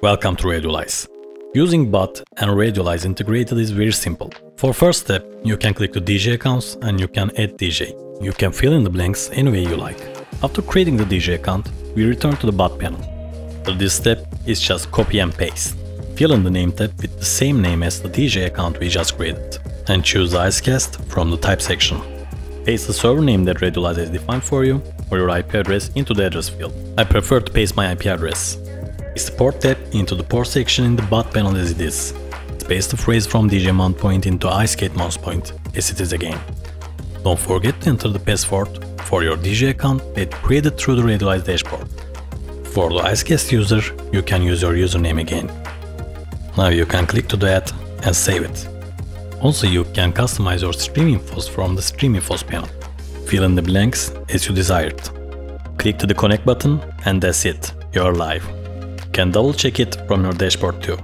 Welcome to Radiolize. Using BUTT and Radiolize integrated is very simple. For first step, you can click to DJ accounts and you can add DJ. You can fill in the blanks any way you like. After creating the DJ account, we return to the BUTT panel. For this step is just copy and paste. Fill in the name tab with the same name as the DJ account we just created and choose Icecast from the type section. Paste the server name that Radiolize has defined for you or your IP address into the address field. I prefer to paste my IP address. Paste the port tab into the port section in the BUTT panel as it is. Paste the phrase from DJ mount point into Icecast mount point as it is again. Don't forget to enter the password for your DJ account that created through the Radiolize dashboard. For the Icecast user, you can use your username again. Now you can click to that and save it. Also you can customize your stream infos from the stream infos panel. Fill in the blanks as you desired. Click to the connect button and that's it, you're live. Can double check it from your dashboard too.